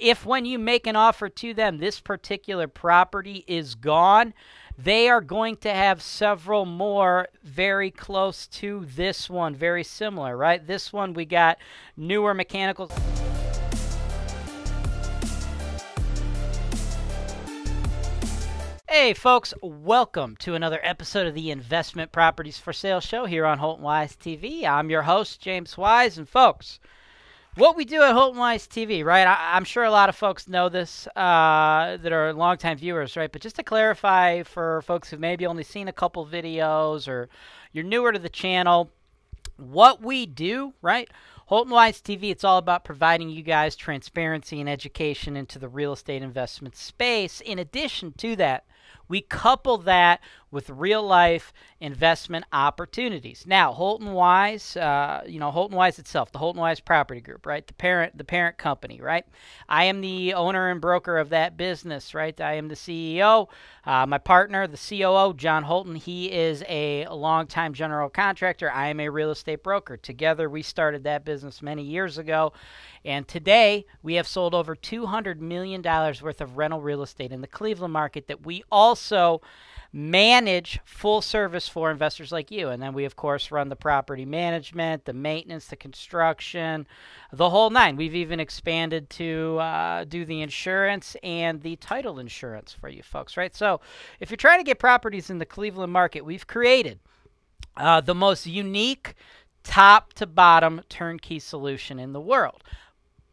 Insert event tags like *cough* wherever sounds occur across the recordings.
If when you make an offer to them, this particular property is gone, they are going to have several more very close to this one, very similar, right? This one we got newer mechanicals. Hey, folks, welcome to another episode of the Investment Properties for Sale show here on Holton Wise TV. I'm your host, James Wise, and folks, what we do at Holton Wise TV, right? I, am sure a lot of folks know this uh, that are longtime viewers, right? But just to clarify for folks who've maybe only seen a couple videos or you're newer to the channel, what we do, right? Holton Wise TV, it's all about providing you guys transparency and education into the real estate investment space. In addition to that, we couple that with real life investment opportunities. Now, Holton Wise, uh, you know, Holton Wise itself, the Holton Wise Property Group, right? The parent, the parent company, right? I am the owner and broker of that business, right? I am the CEO. Uh, my partner, the COO, John Holton, he is a longtime general contractor. I am a real estate broker. Together, we started that business many years ago. And today, we have sold over $200 million worth of rental real estate in the Cleveland market that we also manage full service for investors like you. And then we, of course, run the property management, the maintenance, the construction, the whole nine. We've even expanded to uh, do the insurance and the title insurance for you folks, right? So if you're trying to get properties in the Cleveland market, we've created uh, the most unique top to bottom turnkey solution in the world.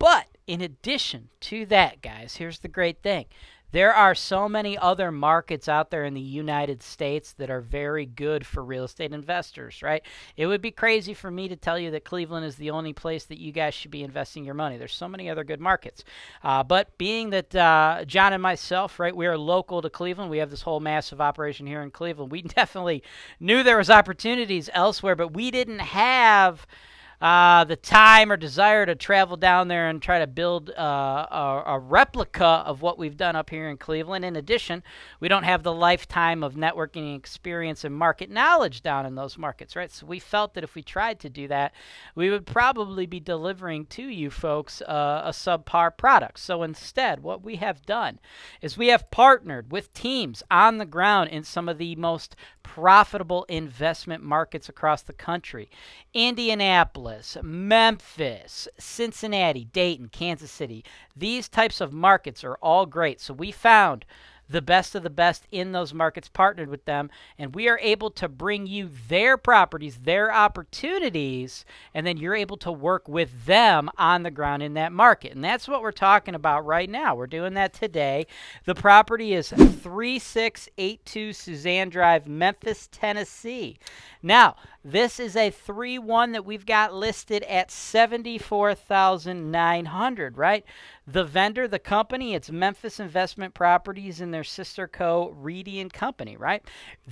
But in addition to that, guys, here's the great thing there are so many other markets out there in the United States that are very good for real estate investors, right? It would be crazy for me to tell you that Cleveland is the only place that you guys should be investing your money. There's so many other good markets. Uh, but being that uh, John and myself, right, we are local to Cleveland, we have this whole massive operation here in Cleveland. We *laughs* definitely knew there was opportunities elsewhere, but we didn't have – uh, the time or desire to travel down there and try to build uh, a, a, replica of what we've done up here in Cleveland. In addition, we don't have the lifetime of networking experience and market knowledge down in those markets, right? So we felt that if we tried to do that, we would probably be delivering to you folks uh, a subpar product. So instead, what we have done is we have partnered with teams on the ground in some of the most profitable investment markets across the country Indianapolis, Memphis, Cincinnati, Dayton, Kansas City. These types of markets are all great. So we found the best of the best in those markets, partnered with them, and we are able to bring you their properties, their opportunities, and then you're able to work with them on the ground in that market. And that's what we're talking about right now. We're doing that today. The property is 3682 Suzanne Drive, Memphis, Tennessee. Now, this is a 3 1 that we've got listed at 74900 right? The vendor, the company, it's Memphis Investment Properties and their sister co, Reedy and Company, right?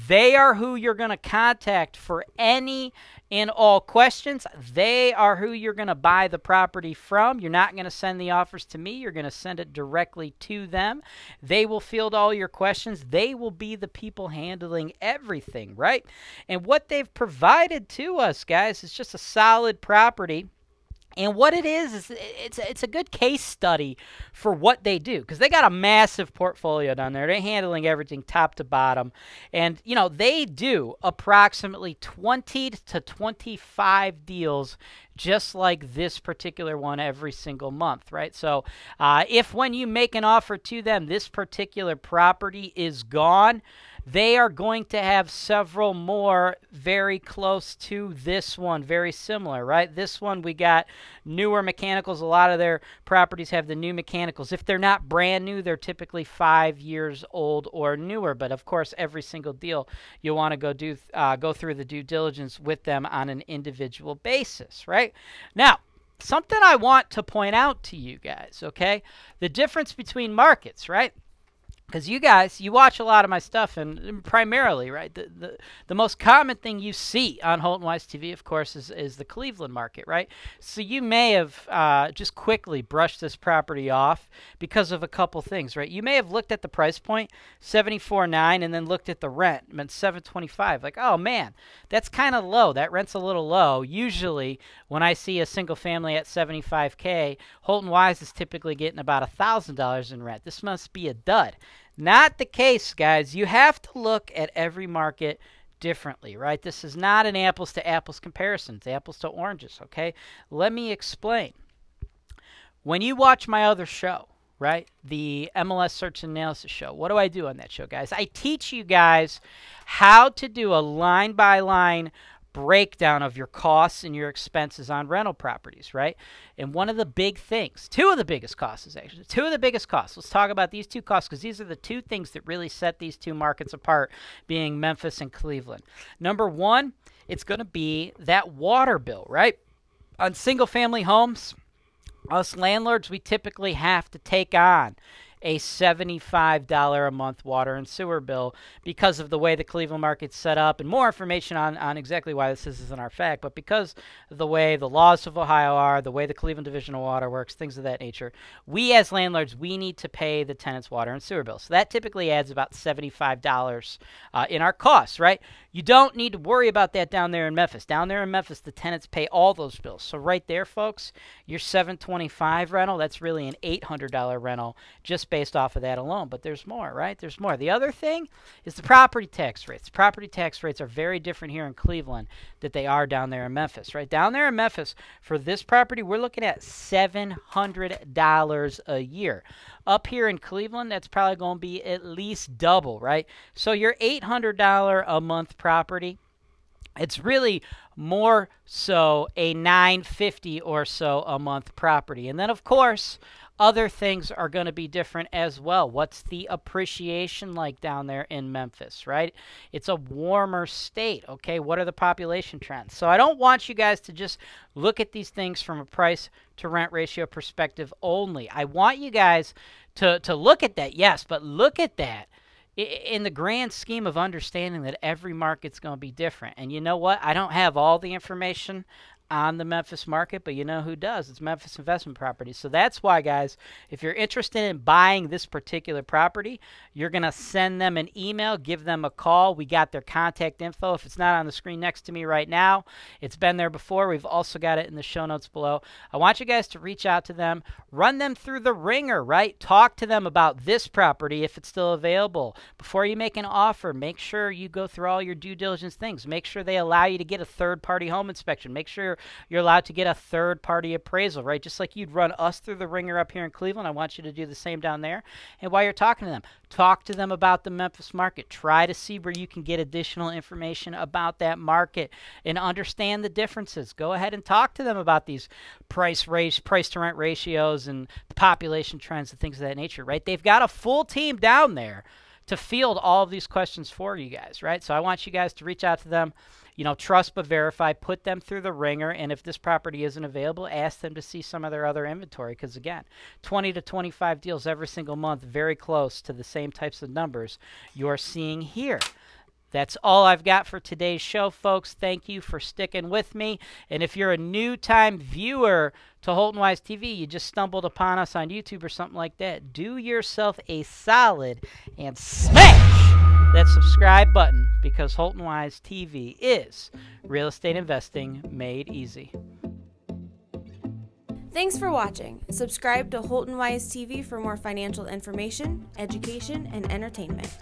They are who you're going to contact for any and all questions. They are who you're going to buy the property from. You're not going to send the offers to me. You're going to send it directly to them. They will field all your questions. They will be the people handling everything, right? And what they've provided to us, guys, is just a solid property and what it is is it's it's a good case study for what they do because they got a massive portfolio down there. They're handling everything top to bottom, and you know they do approximately 20 to 25 deals just like this particular one every single month, right? So uh, if when you make an offer to them, this particular property is gone they are going to have several more very close to this one, very similar, right? This one we got newer mechanicals. A lot of their properties have the new mechanicals. If they're not brand new, they're typically five years old or newer. But of course, every single deal you'll want to go do uh, go through the due diligence with them on an individual basis, right? Now, something I want to point out to you guys, okay? The difference between markets, right? Because you guys you watch a lot of my stuff and primarily right the, the the most common thing you see on Holton Wise TV of course is, is the Cleveland market right? So you may have uh, just quickly brushed this property off because of a couple things right? You may have looked at the price point 74.9 and then looked at the rent meant 725 like oh man that's kind of low. That rent's a little low. Usually when I see a single family at 75k Holton Wise is typically getting about a thousand dollars in rent. This must be a dud not the case, guys. You have to look at every market differently, right? This is not an apples to apples comparison. It's apples to oranges, okay? Let me explain. When you watch my other show, right? The MLS Search and Analysis show. What do I do on that show, guys? I teach you guys how to do a line by line breakdown of your costs and your expenses on rental properties, right? And one of the big things, two of the biggest costs is actually, two of the biggest costs. Let's talk about these two costs because these are the two things that really set these two markets apart, being Memphis and Cleveland. Number one, it's going to be that water bill, right? On single family homes, us landlords, we typically have to take on a $75 a month water and sewer bill because of the way the Cleveland market's set up. And more information on, on exactly why this isn't our fact, but because the way the laws of Ohio are, the way the Cleveland Division of Water works, things of that nature, we as landlords, we need to pay the tenants' water and sewer bill. So that typically adds about $75 uh, in our costs, right? You don't need to worry about that down there in Memphis. Down there in Memphis, the tenants pay all those bills. So right there, folks, your 725 rental, that's really an $800 rental just based off of that alone. But there's more, right? There's more. The other thing is the property tax rates. Property tax rates are very different here in Cleveland that they are down there in Memphis, right? Down there in Memphis, for this property, we're looking at $700 a year. Up here in Cleveland, that's probably going to be at least double, right? So your $800 a month property, it's really more so a 950 or so a month property. And then of course, other things are going to be different as well. What's the appreciation like down there in Memphis, right? It's a warmer state, okay? What are the population trends? So I don't want you guys to just look at these things from a price to rent ratio perspective only. I want you guys to to look at that. Yes, but look at that in the grand scheme of understanding that every market's going to be different. And you know what? I don't have all the information on the Memphis market, but you know who does? It's Memphis Investment Properties. So that's why, guys, if you're interested in buying this particular property, you're going to send them an email, give them a call. We got their contact info. If it's not on the screen next to me right now, it's been there before. We've also got it in the show notes below. I want you guys to reach out to them, run them through the ringer, right? Talk to them about this property if it's still available. Before you make an offer, make sure you go through all your due diligence things. Make sure they allow you to get a third party home inspection. Make sure you're allowed to get a third party appraisal, right? Just like you'd run us through the ringer up here in Cleveland. I want you to do the same down there. And while you're talking to them, talk to them about the Memphis market. Try to see where you can get additional information about that market and understand the differences. Go ahead and talk to them about these price race, price to rent ratios and the population trends and things of that nature, right? They've got a full team down there to field all of these questions for you guys, right? So I want you guys to reach out to them you know, trust but verify, put them through the ringer, and if this property isn't available, ask them to see some of their other inventory. Because again, 20 to 25 deals every single month, very close to the same types of numbers you're seeing here. That's all I've got for today's show, folks. Thank you for sticking with me. And if you're a new time viewer to Holton Wise TV, you just stumbled upon us on YouTube or something like that, do yourself a solid and smash that subscribe button because Holton Wise TV is real estate investing made easy. Thanks for watching. Subscribe to Holton Wise TV for more financial information, education, and entertainment.